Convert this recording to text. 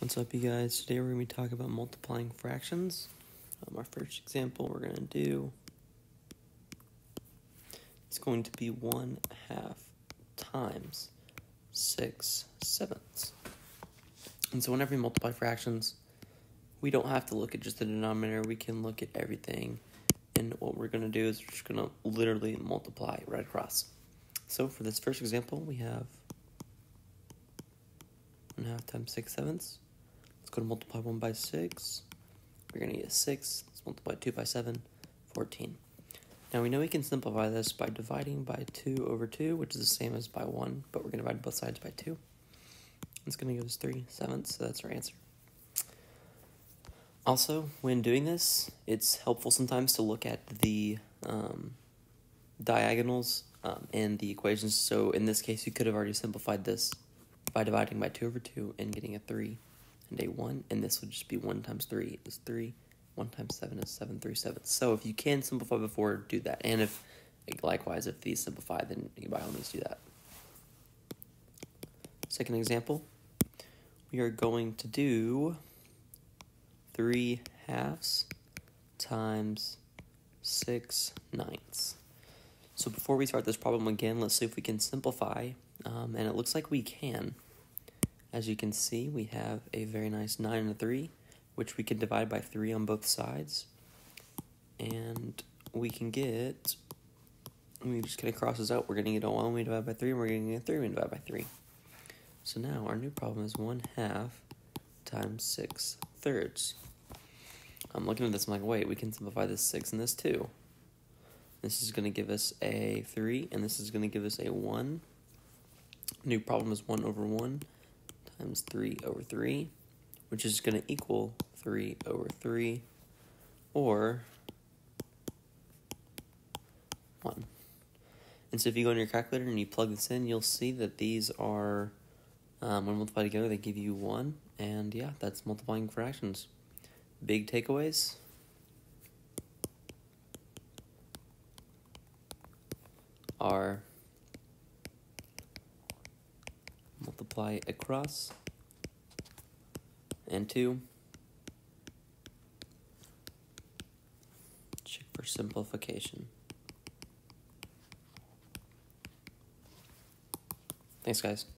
What's up, you guys? Today we're going to be talking about multiplying fractions. Um, our first example we're going to do is going to be 1 half times 6 sevenths. And so whenever we multiply fractions, we don't have to look at just the denominator, we can look at everything. And what we're going to do is we're just going to literally multiply right across. So for this first example, we have 1 half times 6 sevenths. Let's go to multiply 1 by 6. We're going to get 6. Let's multiply 2 by 7, 14. Now we know we can simplify this by dividing by 2 over 2, which is the same as by 1, but we're going to divide both sides by 2. It's going to give us 3 sevenths, so that's our answer. Also, when doing this, it's helpful sometimes to look at the um, diagonals um, and the equations. So in this case, you could have already simplified this by dividing by 2 over 2 and getting a 3 and a 1, and this would just be 1 times 3 is 3, 1 times 7 is 7, 3 sevenths. So if you can simplify before, do that. And if, likewise, if these simplify, then you by all means do that. Second example, we are going to do 3 halves times 6 ninths. So before we start this problem again, let's see if we can simplify, um, and it looks like we can. As you can see, we have a very nice 9 and a 3, which we can divide by 3 on both sides. And we can get, we just kind of cross this out, we're going to get a 1 we divide by 3, and we're going to get a 3 we divide by 3. So now our new problem is 1 half times 6 thirds. I'm looking at this, I'm like, wait, we can simplify this 6 and this 2. This is going to give us a 3, and this is going to give us a 1. New problem is 1 over 1 times 3 over 3, which is going to equal 3 over 3, or 1. And so if you go in your calculator and you plug this in, you'll see that these are, um, when multiplied together, they give you 1. And yeah, that's multiplying fractions. Big takeaways. Are multiply across, and 2. Check for simplification. Thanks, guys.